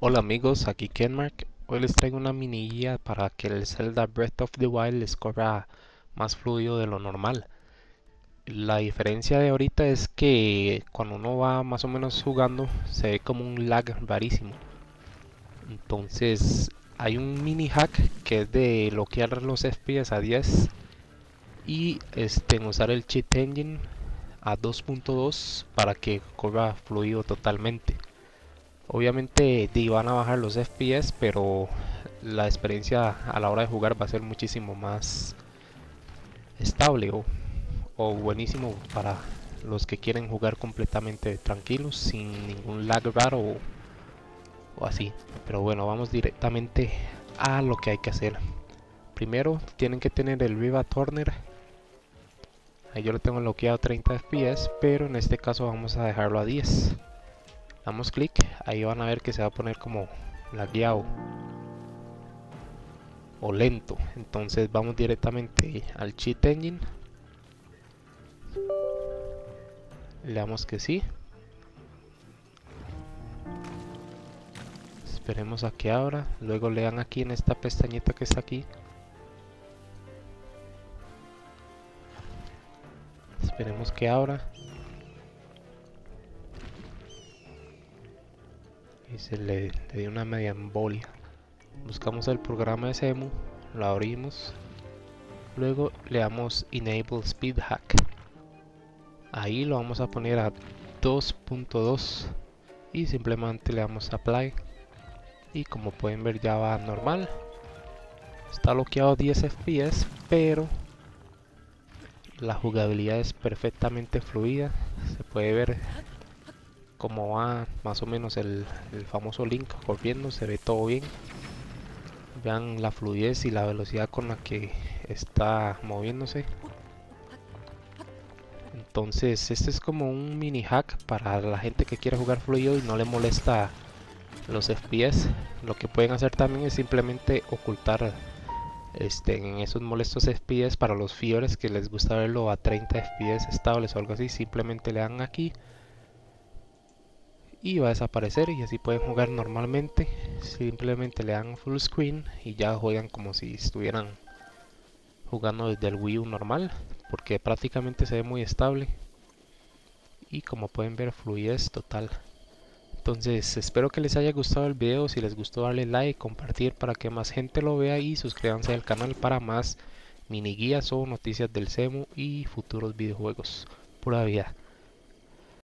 Hola amigos, aquí Kenmark. Hoy les traigo una mini guía para que el Zelda Breath of the Wild les corra más fluido de lo normal. La diferencia de ahorita es que cuando uno va más o menos jugando se ve como un lag rarísimo. Entonces hay un mini hack que es de bloquear los FPS a 10 y este, usar el cheat engine a 2.2 para que corra fluido totalmente. Obviamente van a bajar los FPS, pero la experiencia a la hora de jugar va a ser muchísimo más estable o, buenísimo para los que quieren jugar completamente tranquilos, sin ningún lag raro o, o así. Pero bueno, vamos directamente a lo que hay que hacer. Primero tienen que tener el Riva Turner. Ahí yo lo tengo bloqueado a 30 FPS, pero en este caso vamos a dejarlo a 10 damos clic ahí van a ver que se va a poner como lagueado o lento. Entonces vamos directamente al cheat engine. Le damos que sí. Esperemos a que abra. Luego le dan aquí en esta pestañita que está aquí. Esperemos que abra y se le, dio una media embolia. Buscamos el programa de SEMU lo abrimos luego le damos enable speed hack. Ahí lo vamos a poner a 2.2 y simplemente le damos apply. Y como pueden ver ya va normal. Está bloqueado 10 fps pero la jugabilidad es perfectamente fluida. Se puede ver como va más o menos el, famoso link corriendo se ve todo bien. Vean la fluidez y la velocidad con la que está moviéndose. Entonces este es como un mini hack para la gente que quiere jugar fluido y no le molesta los FPS lo que pueden hacer también es simplemente ocultar este, en esos molestos FPS para los fiebres que les gusta verlo a 30 FPS estables o algo así. Simplemente le dan aquí y va a desaparecer y así pueden jugar normalmente. Simplemente le dan full screen y ya juegan como si estuvieran jugando desde el Wii U normal porque prácticamente se ve muy estable. Y como pueden ver fluidez total. Entonces espero que les haya gustado el video. Si les gustó darle like compartir para que más gente lo vea y suscríbanse al canal para más mini guías o noticias del SEMU y futuros videojuegos. Pura vida